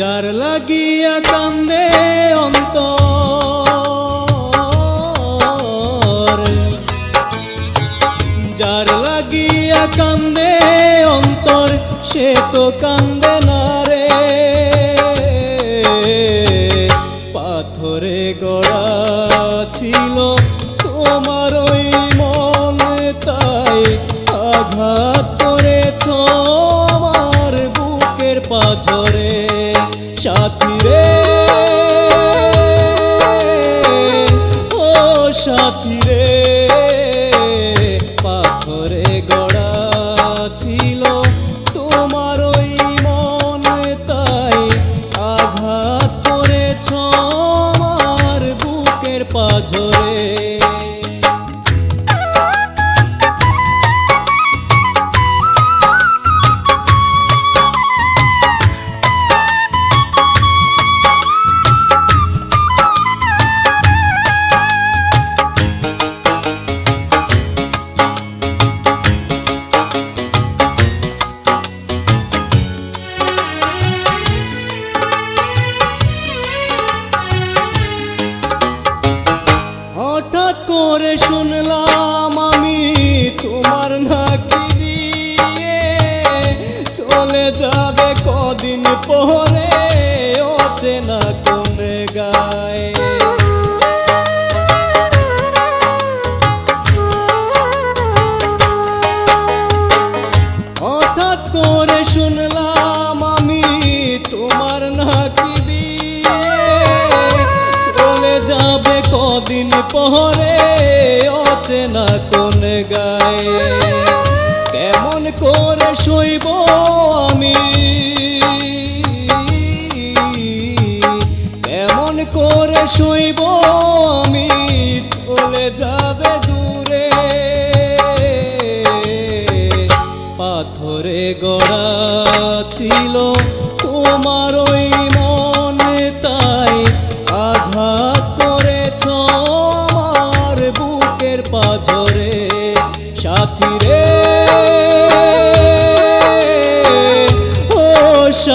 লাগিয়া কান্দে অন্তর। যার লাগিয়া কান্দে অন্তর, সে তো কান্দে না রে। পাথরে গড়া ছিল তোমার ওই মন, তাই আঘাত করেছ আমার বুকের পাথরে। সাথী ও সাথী রে পাথরে গড়া ছিল তোমার ওই মন, তাই আঘাত করেছ আমার বুকের পাথরে। শুনলাম আমি তোমার নাকি দিয়ে চলে যাবে কদিন পরে, অচেনা কোনে গায়ে। হঠাৎ করে শুনলাম চলে যাবে কদিন পরে কোন গায়ে, কেমন করে শৈব আমি? কেমন করে শৈব আমি? চলে যাবে দূরে। পাথরে গড়া ছিল তোমার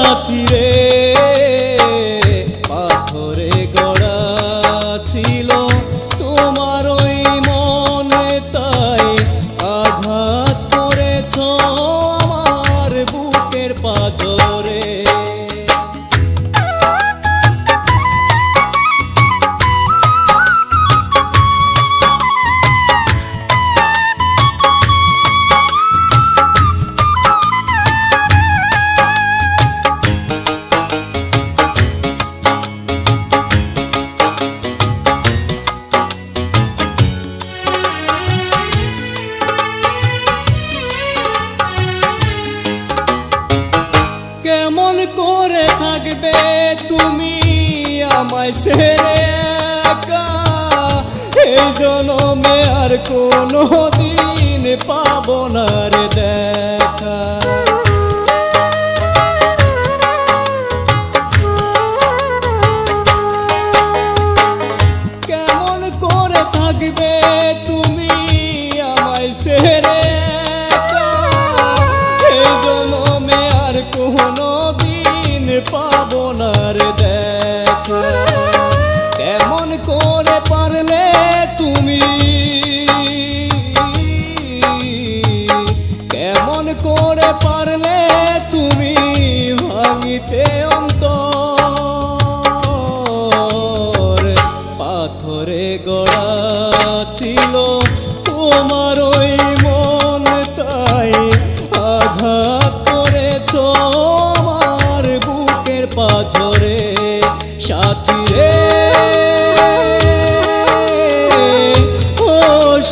সাথী কেমন করে থাকবে তুমি আমায় ছেড়ে একা? এই জনমে আর কোনো দিন পাবো না রে দেখা। কেমন করে থাকবে তুমি তুমি। কেমন করে পারলে তুমি ভাঙিতে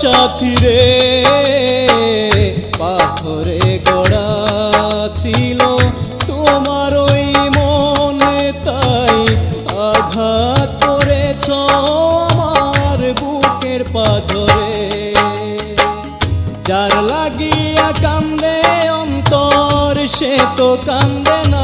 সাথী রে, পাথরে গড়া ছিল। তোমার ওই মনে তাই আঘাত করেছ আমার বুকের পাথরে। যার লাগিয়া কান্দে অন্তর, সে তো কান্দে না।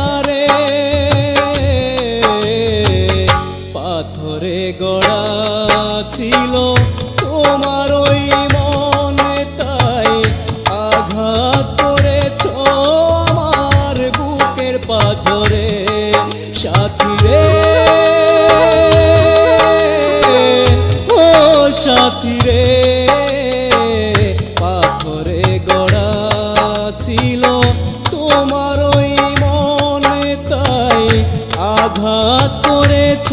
সাথী রে পাথরে গড়া ছিল তোমার ওই মনে তাই আঘাত করেছ।